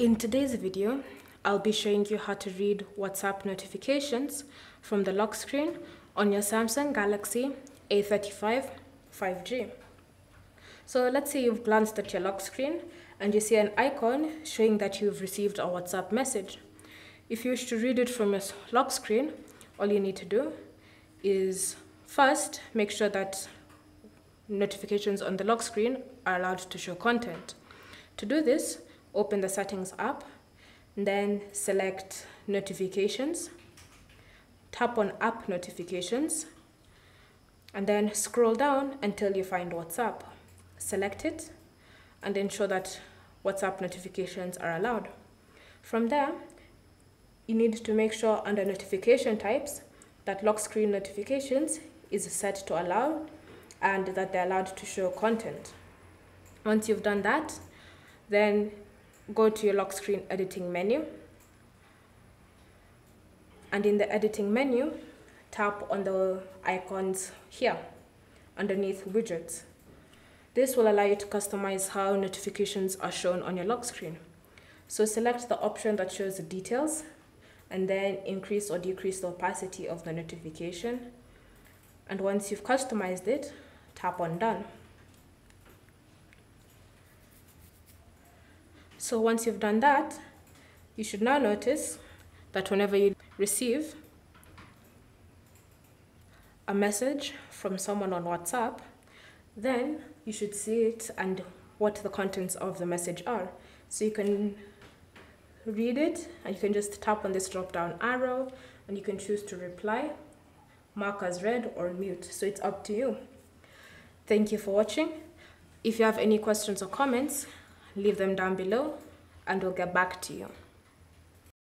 In today's video, I'll be showing you how to read WhatsApp notifications from the lock screen on your Samsung Galaxy A35 5G. So let's say you've glanced at your lock screen and you see an icon showing that you've received a WhatsApp message. If you wish to read it from your lock screen, all you need to do is first make sure that notifications on the lock screen are allowed to show content. To do this, open the settings app, then select notifications, tap on app notifications, and then scroll down until you find WhatsApp. Select it and ensure that WhatsApp notifications are allowed. From there, you need to make sure under notification types that lock screen notifications is set to allow and that they're allowed to show content. Once you've done that, then go to your lock screen editing menu. And in the editing menu, tap on the icons here underneath widgets. This will allow you to customize how notifications are shown on your lock screen. So select the option that shows the details and then increase or decrease the opacity of the notification. And once you've customized it, tap on done. So once you've done that, you should now notice that whenever you receive a message from someone on WhatsApp, then you should see it and what the contents of the message are. So you can read it and you can just tap on this drop down arrow and you can choose to reply, mark as read or mute. So it's up to you. Thank you for watching. If you have any questions or comments, leave them down below and we'll get back to you.